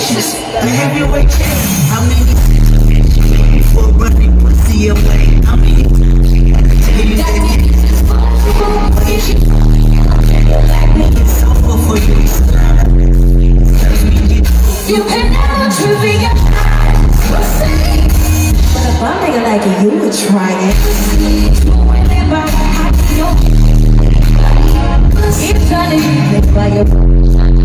ambitious, the heavyweight champ. How many times I'm itching for running pussy away? How many times you To tell you that you fucking out, then for you. You can never. But if my nigga like it, you would try it. It's funny.